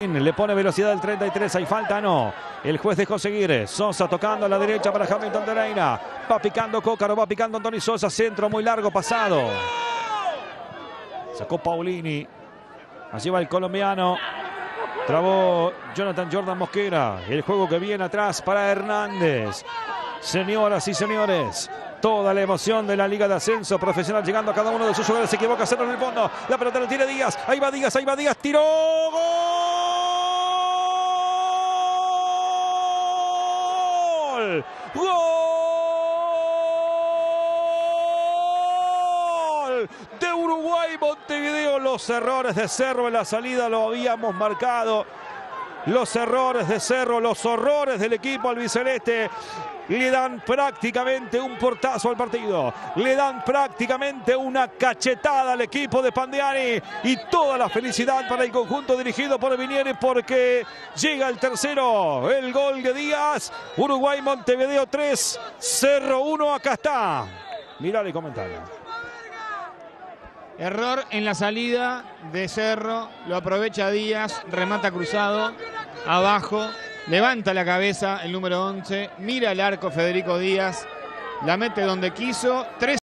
Le pone velocidad al 33, hay falta, no. El juez dejó seguir. Sosa tocando a la derecha para Hamilton de Reina. Va picando Cócaro, va picando Antonio Sosa. Centro muy largo, pasado. Sacó Paulini. Allí va el colombiano. Trabó Jonathan Jordan Mosquera. El juego que viene atrás para Hernández. Señoras y señores, toda la emoción de la Liga de Ascenso Profesional llegando a cada uno de sus jugadores. Se equivoca, cerro en el fondo. La pelota la tiene Díaz. Ahí va Díaz, ahí va Díaz. Tiró. ¡Gol! ¡Gol! De Uruguay Montevideo. Los errores de Cerro en la salida lo habíamos marcado. Los errores de Cerro, los horrores del equipo albiceleste le dan prácticamente un portazo al partido. Le dan prácticamente una cachetada al equipo de Pandiani y toda la felicidad para el conjunto dirigido por Vinieri porque llega el tercero, el gol de Díaz. Uruguay Montevideo 3, Cerro 1, acá está. Mirá y comentalo. Error en la salida de Cerro, lo aprovecha Díaz, remata cruzado, abajo, levanta la cabeza el número 11, mira el arco Federico Díaz, la mete donde quiso, tres